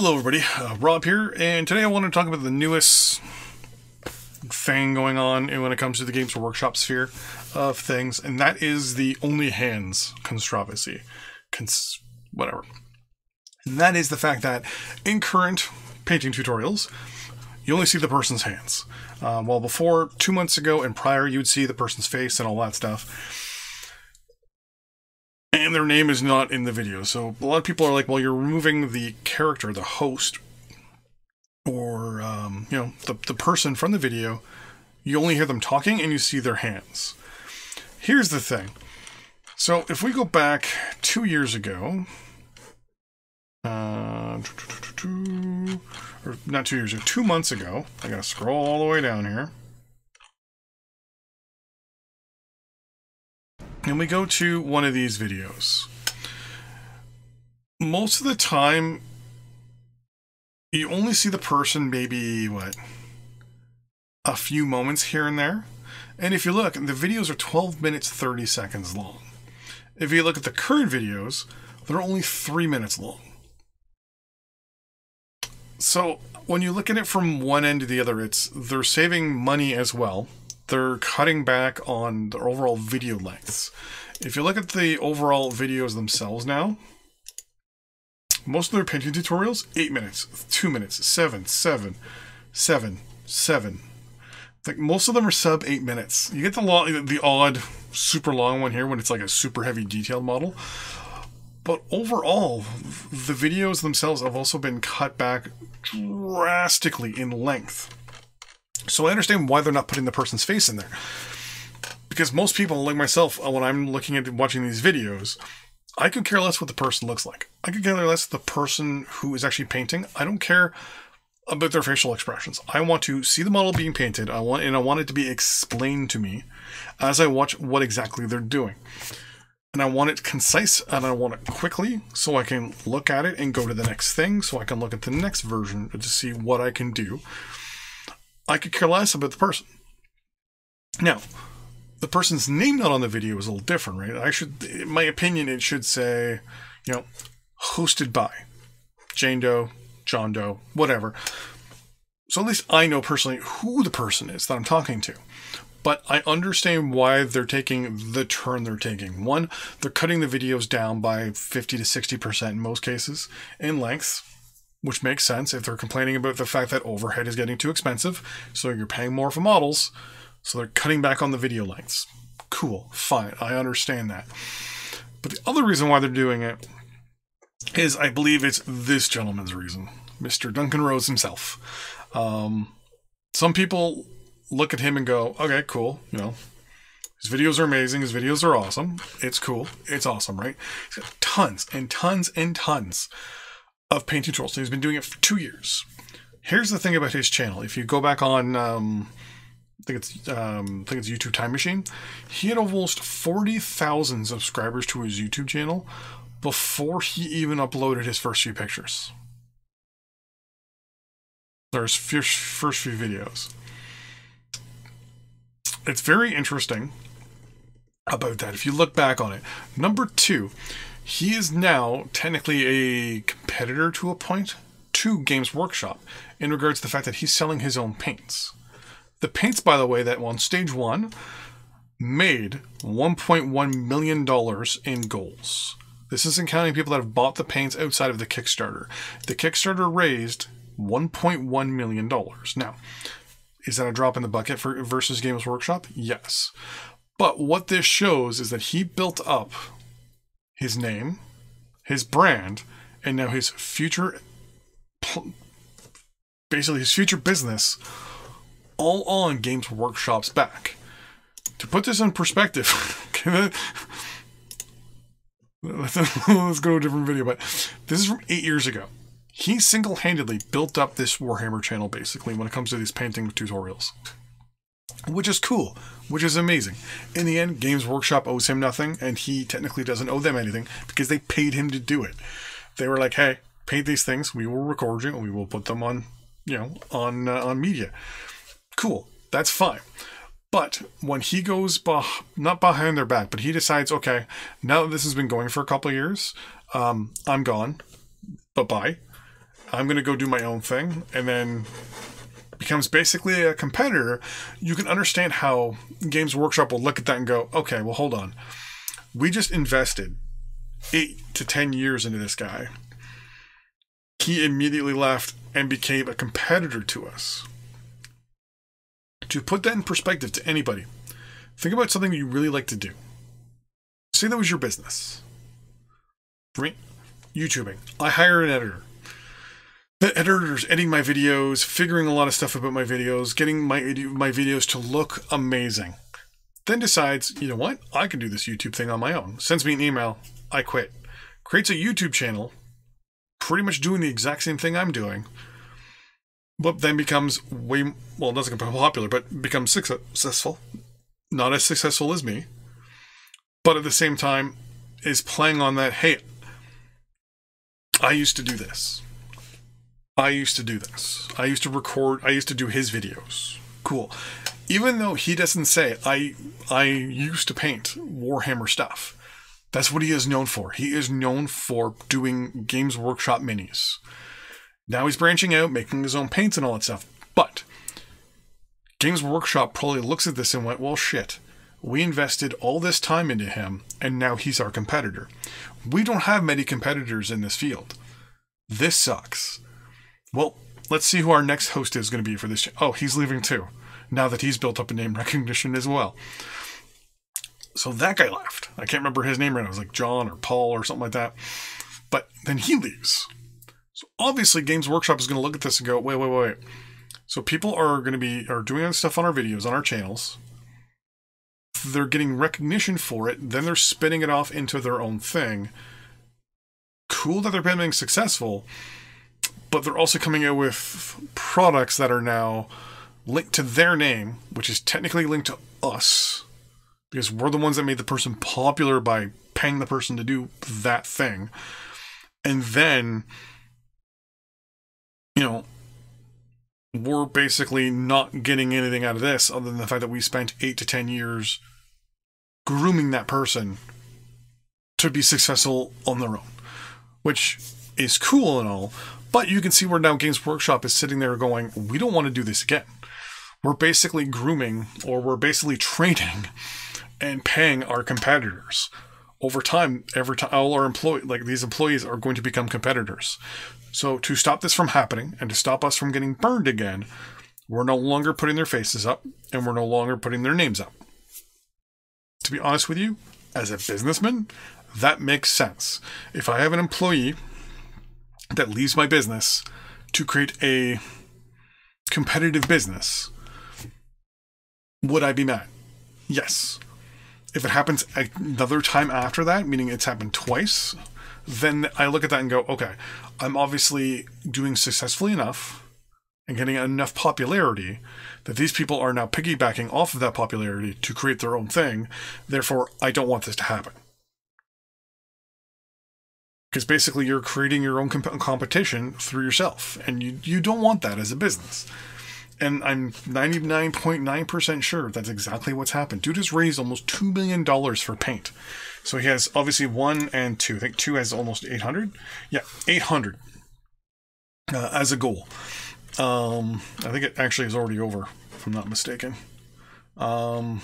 Hello, everybody. Uh, Rob here, and today I want to talk about the newest thing going on when it comes to the Games Workshop sphere of things, and that is the only hands controversy. Cons- whatever. And that is the fact that in current painting tutorials, you only see the person's hands. Um, while before, two months ago and prior, you'd see the person's face and all that stuff and their name is not in the video. So a lot of people are like, well, you're removing the character, the host, or um, you know, the the person from the video. You only hear them talking and you see their hands. Here's the thing. So if we go back two years ago, uh, or not two years ago, two months ago, I gotta scroll all the way down here. And we go to one of these videos. Most of the time, you only see the person maybe, what, a few moments here and there. And if you look, the videos are 12 minutes 30 seconds long. If you look at the current videos, they're only 3 minutes long. So when you look at it from one end to the other, it's they're saving money as well they're cutting back on the overall video lengths. If you look at the overall videos themselves now, most of their painting tutorials, 8 minutes, 2 minutes, 7, 7, 7, 7. Like most of them are sub 8 minutes. You get the long, the odd super long one here when it's like a super heavy detailed model. But overall, the videos themselves have also been cut back drastically in length. So I understand why they're not putting the person's face in there. Because most people, like myself, uh, when I'm looking at watching these videos, I could care less what the person looks like. I could care less the person who is actually painting. I don't care about their facial expressions. I want to see the model being painted. I want and I want it to be explained to me as I watch what exactly they're doing. And I want it concise and I want it quickly so I can look at it and go to the next thing so I can look at the next version to see what I can do I could care less about the person. Now, the person's name not on the video is a little different, right? I should, in my opinion, it should say, you know, hosted by Jane Doe, John Doe, whatever. So at least I know personally who the person is that I'm talking to. But I understand why they're taking the turn they're taking. One, they're cutting the videos down by 50 to 60% in most cases in length which makes sense if they're complaining about the fact that overhead is getting too expensive, so you're paying more for models, so they're cutting back on the video lengths. Cool, fine, I understand that. But the other reason why they're doing it is I believe it's this gentleman's reason, Mr. Duncan Rhodes himself. Um, some people look at him and go, okay, cool, you know, his videos are amazing. His videos are awesome. It's cool. It's awesome, right? He's got tons and tons and tons of painting and He's been doing it for two years. Here's the thing about his channel. If you go back on, um, I think it's um, I think it's YouTube Time Machine, he had almost forty thousand subscribers to his YouTube channel before he even uploaded his first few pictures. There's first few videos. It's very interesting about that. If you look back on it, number two, he is now technically a competitor to a point to Games Workshop in regards to the fact that he's selling his own paints. The paints, by the way, that on stage one made $1.1 million in goals. This isn't counting people that have bought the paints outside of the Kickstarter. The Kickstarter raised $1.1 million. Now, is that a drop in the bucket for versus Games Workshop? Yes. But what this shows is that he built up his name, his brand, and now his future, basically his future business, all on Games Workshop's back. To put this in perspective, let's, go to a different video, but this is from eight years ago. He single handedly built up this Warhammer channel basically when it comes to these painting tutorials which is cool, which is amazing. In the end, Games Workshop owes him nothing, and he technically doesn't owe them anything because they paid him to do it. They were like, "Hey, paint these things. We will record you, and we will put them on, you know, on uh, on media." Cool, that's fine. But when he goes not behind their back, but he decides, okay, now that this has been going for a couple years, um, I'm gone. Bye bye. I'm going to go do my own thing, and then becomes basically a competitor, you can understand how Games Workshop will look at that and go, okay, well, hold on. We just invested eight to 10 years into this guy. He immediately left and became a competitor to us. To put that in perspective to anybody, think about something you really like to do. Say that was your business. For me, YouTubing. I hire an editor the editor's editing my videos, figuring a lot of stuff about my videos, getting my my videos to look amazing. Then decides, you know what? I can do this YouTube thing on my own. Sends me an email. I quit. Creates a YouTube channel, pretty much doing the exact same thing I'm doing, but then becomes way well, doesn't become popular, but becomes successful. Not as successful as me, but at the same time is playing on that. Hey, I used to do this I used to do this. I used to record, I used to do his videos. Cool. Even though he doesn't say, I I used to paint Warhammer stuff. That's what he is known for. He is known for doing Games Workshop minis. Now he's branching out, making his own paints and all that stuff. But Games Workshop probably looks at this and went, well, shit. We invested all this time into him, and now he's our competitor. We don't have many competitors in this field. This sucks. Well, let's see who our next host is going to be for this. Oh, he's leaving too. Now that he's built up a name recognition as well. So that guy left. I can't remember his name right now. It was like John or Paul or something like that. But then he leaves. So obviously, Games Workshop is going to look at this and go, wait, wait, wait. So people are going to be are doing stuff on our videos on our channels. They're getting recognition for it. Then they're spinning it off into their own thing. Cool that they're being successful but they're also coming out with products that are now linked to their name, which is technically linked to us because we're the ones that made the person popular by paying the person to do that thing. And then, you know, we're basically not getting anything out of this other than the fact that we spent eight to 10 years grooming that person to be successful on their own, which is cool and all, but you can see where now Games Workshop is sitting there going, we don't want to do this again. We're basically grooming or we're basically training and paying our competitors. Over time, every time all our employee like these employees are going to become competitors. So to stop this from happening and to stop us from getting burned again, we're no longer putting their faces up and we're no longer putting their names up. To be honest with you, as a businessman, that makes sense. If I have an employee that leaves my business to create a competitive business, would I be mad? Yes. If it happens another time after that, meaning it's happened twice, then I look at that and go, okay, I'm obviously doing successfully enough and getting enough popularity that these people are now piggybacking off of that popularity to create their own thing. Therefore, I don't want this to happen because basically you're creating your own comp- competition through yourself and you, you don't want that as a business. And i'm 99.9% sure that's exactly what's happened. Dude has raised almost $2 million for paint. So he has obviously one and two. I think two has almost 800 yeah 800 uh, as a goal. Um, i think it actually is already over if i'm not mistaken. Um,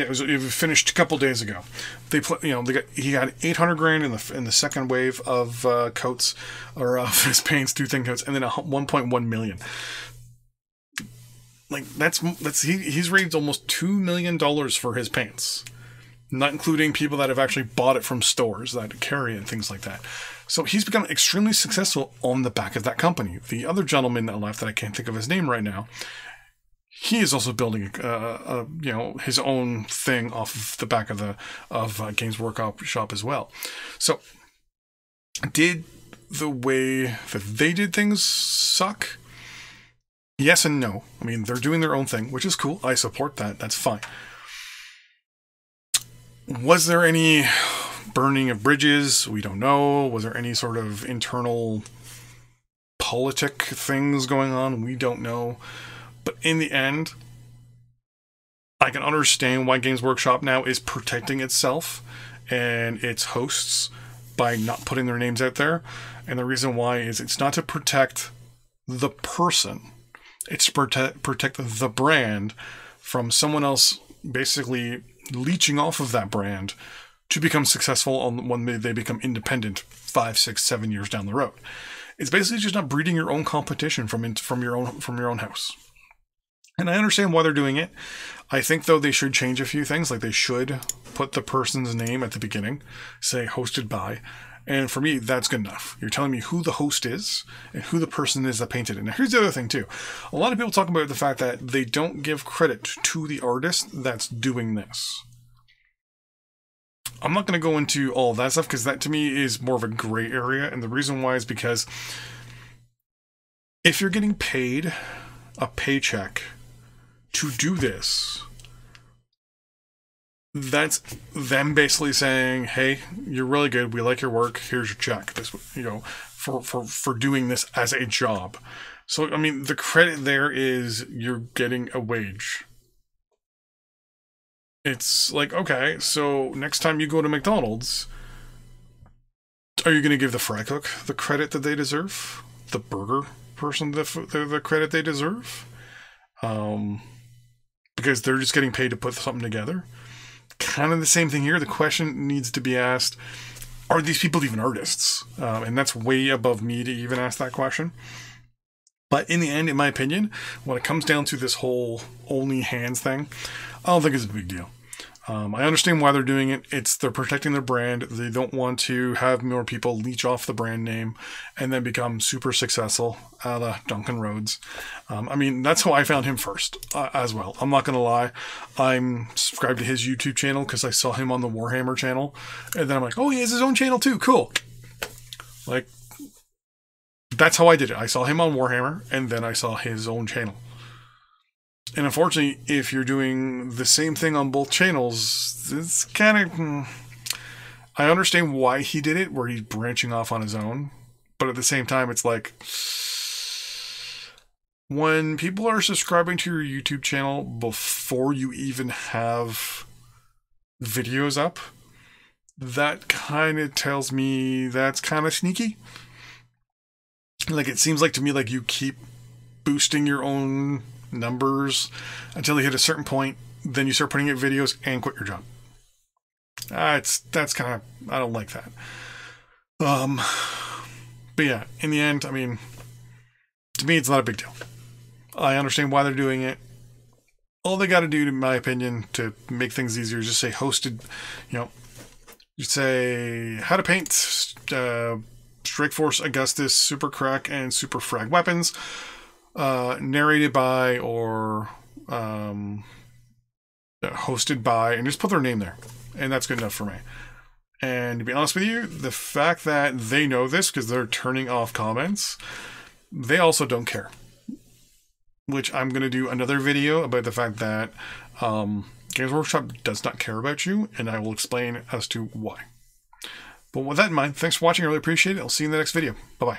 Yeah, it was, it was finished a couple days ago. They you know, they got he got 800 grand in the in the second wave of uh, coats or uh, his paints, two thin coats, and then 1.1 million. Like that's that's he he's raised almost two million dollars for his paints, not including people that have actually bought it from stores that carry it and things like that. So he's become extremely successful on the back of that company. The other gentleman that left that I can't think of his name right now he is also building a, a, you know his own thing off of the back of the of uh, Games Workshop shop as well. So, did the way that they did things suck? Yes and no. I mean, they're doing their own thing, which is cool. I support that. That's fine. Was there any burning of bridges? We don't know. Was there any sort of internal politic things going on? We don't know. But in the end, I can understand why Games Workshop now is protecting itself and its hosts by not putting their names out there. And the reason why is it's not to protect the person, it's to protect, protect the brand from someone else basically leeching off of that brand to become successful on when they become independent five, six, seven years down the road. It's basically just not breeding your own competition from in, from your own from your own house. And I understand why they're doing it. I think though they should change a few things, like they should put the person's name at the beginning, say hosted by. And for me, that's good enough. You're telling me who the host is and who the person is that painted it. Now, here's the other thing, too. A lot of people talk about the fact that they don't give credit to the artist that's doing this. I'm not going to go into all that stuff because that to me is more of a gray area. And the reason why is because if you're getting paid a paycheck to do this, that's them basically saying, "Hey, you're really good. We like your work. Here's your check." This, you know, for for for doing this as a job. So I mean, the credit there is you're getting a wage it's like okay so next time you go to mcdonald's are you going to give the fry cook the credit that they deserve the burger person the, the, the credit they deserve um, because they're just getting paid to put something together. Kind of the same thing here. The question needs to be asked are these people even artists? Um, and that's way above me to even ask that question. But in the end in my opinion when it comes down to this whole only hands thing I don't think it's a big deal. Um, I understand why they're doing it. It's they're protecting their brand. They don't want to have more people leech off the brand name and then become super successful, a la Duncan Rhodes. Um, I mean, that's how I found him first uh, as well. I'm not gonna lie. I'm subscribed to his YouTube channel because I saw him on the Warhammer channel, and then I'm like, oh, he has his own channel too. Cool. Like, that's how I did it. I saw him on Warhammer, and then I saw his own channel. And unfortunately, if you're doing the same thing on both channels, it's kind of. Hmm, I understand why he did it, where he's branching off on his own. But at the same time, it's like. When people are subscribing to your YouTube channel before you even have videos up, that kind of tells me that's kind of sneaky. Like, it seems like to me like you keep boosting your own numbers until you hit a certain point. Then you start putting out videos and quit your job. Uh, it's that's kind of I don't like that. Um, but yeah, in the end, I mean, to me, it's not a big deal. I understand why they're doing it. All they got to do, in my opinion, to make things easier is just say hosted. You know, you say how to paint uh, Strike Force Agastus Super Krak and Super Frag weapons uh, narrated by or um, hosted by, and just put their name there, and that's good enough for me. And to be honest with you, the fact that they know this because they're turning off comments, they also don't care. Which I'm going to do another video about the fact that um, Games Workshop does not care about you, and I will explain as to why. But with that in mind, thanks for watching. I really appreciate it. I'll see you in the next video. Bye bye.